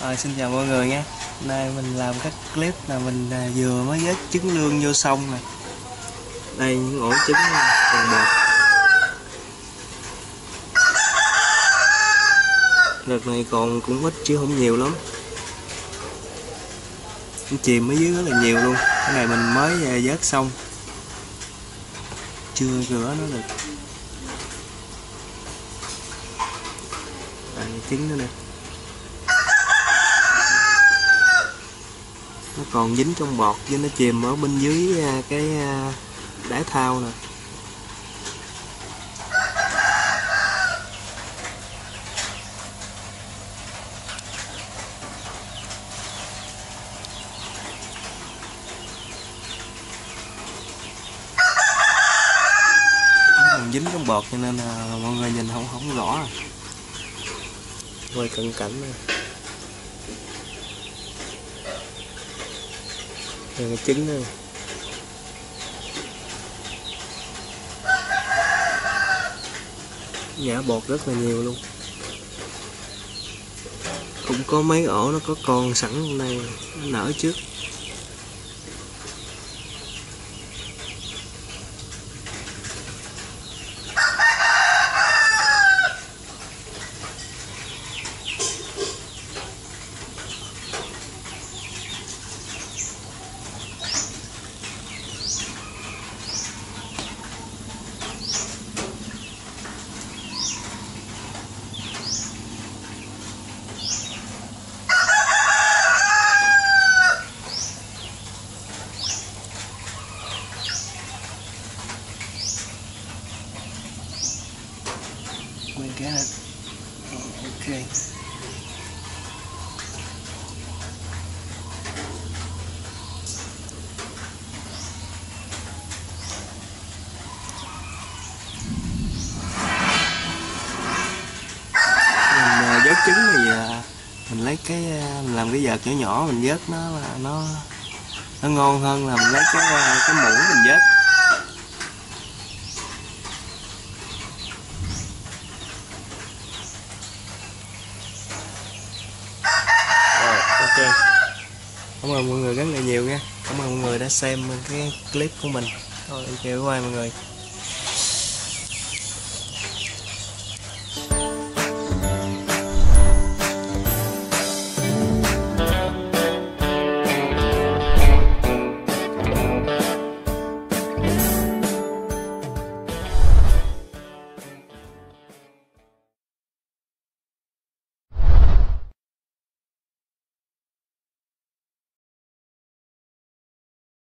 À, xin chào mọi người nha Hôm nay mình làm các clip là mình à, vừa mới vớt trứng lương vô sông nè. Đây những ổ trứng còn bọt Đợt này còn cũng ít chứ không nhiều lắm. Nó chìm ở dưới rất là nhiều luôn. Cái này mình mới à, vớt xong. Chưa rửa nó được. Đây trứng nữa nè. Còn dính trong bọt với nó chìm ở bên dưới à, cái à, đá thao nè. Còn dính trong bọt cho nên là mọi người nhìn không không rõ à. rồi cận cảnh này Ừ, Đây cái trứng này. Nhả bột rất là nhiều luôn Cũng có mấy ổ nó có con sẵn hôm nay, Nó nở trước get it. Oh, okay. mình ờ, vớt trứng thì ờ, mình lấy cái ờ, mình làm cái vợt nhỏ nhỏ mình vớt nó là nó nó ngon hơn là mình lấy cái cái muỗng mình vớt Rồi, ok Cảm ơn mọi người rất là nhiều nha. Cảm ơn mọi người đã xem cái clip của mình. Thôi chào bye mọi người.